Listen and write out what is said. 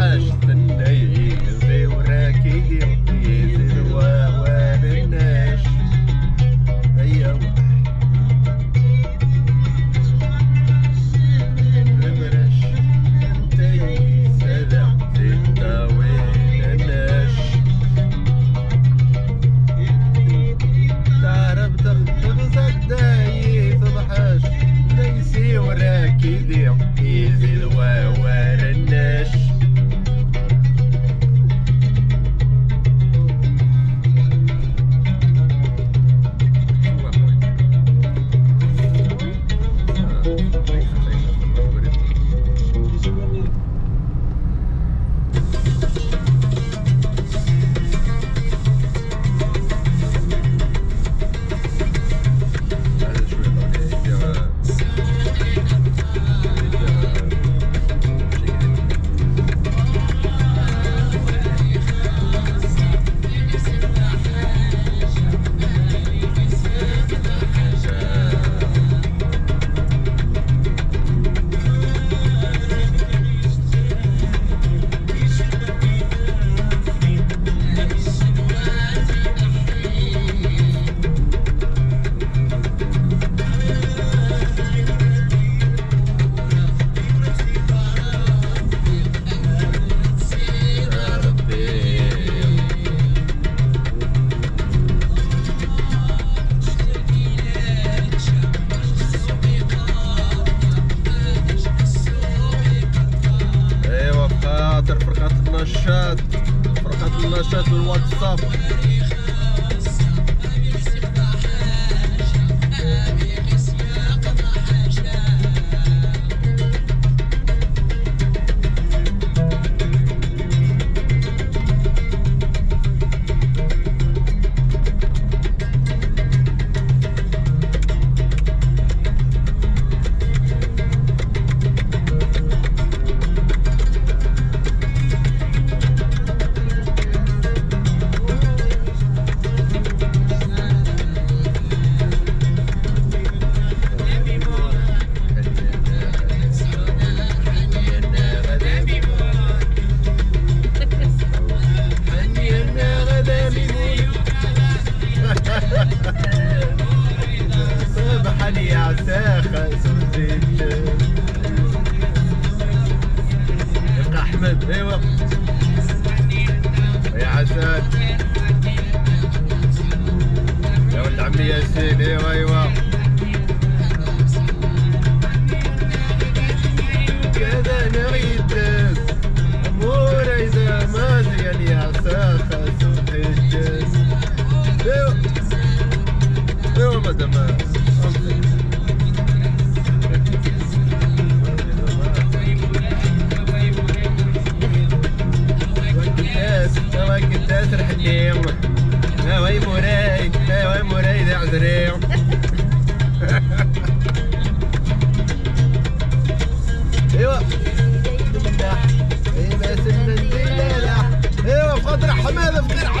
أيوة no stress with what's up. أحمد ايوا يا حسن يا ولد عمي ياسين ايوا ايوا كذا نريد وقت تسرح اليوم وي موراي وي موراي ذا عذريم. ايوا ايوا فقدر حمادة فقير حمد